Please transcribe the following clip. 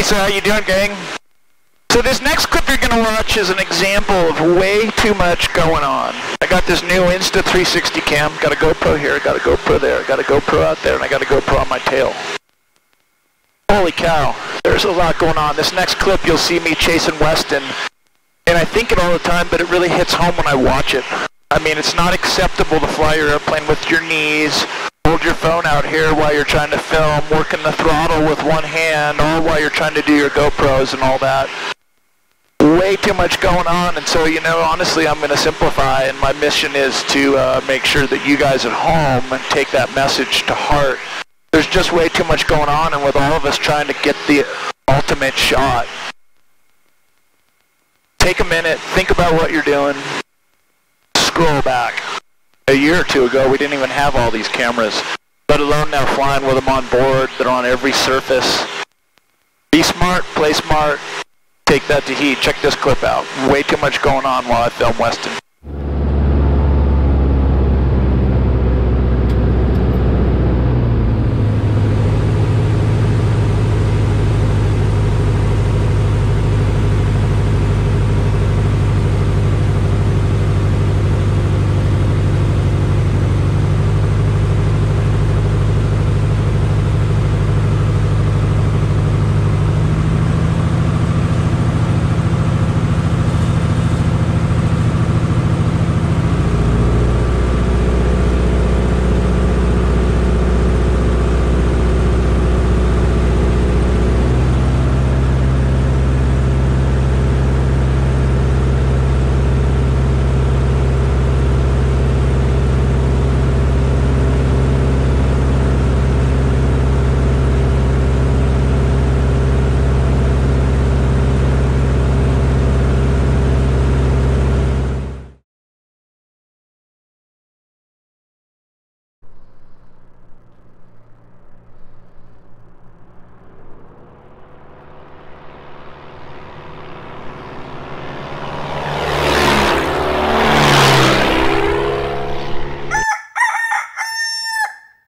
Hey, so how you doing, gang? So this next clip you're going to watch is an example of way too much going on. I got this new Insta360 cam, got a GoPro here, got a GoPro there, got a GoPro out there, and I got a GoPro on my tail. Holy cow, there's a lot going on. This next clip you'll see me chasing Weston, and I think it all the time, but it really hits home when I watch it. I mean, it's not acceptable to fly your airplane with your knees, hold your phone out here while you're trying to film, working the throttle with one hand, all while you're trying to do your GoPros and all that way too much going on, and so, you know, honestly, I'm going to simplify, and my mission is to uh, make sure that you guys at home take that message to heart. There's just way too much going on, and with all of us trying to get the ultimate shot, take a minute, think about what you're doing, scroll back. A year or two ago, we didn't even have all these cameras, let alone now flying with them on board. They're on every surface. Be smart, play smart, take that to heat. Check this clip out. Way too much going on while I film Weston.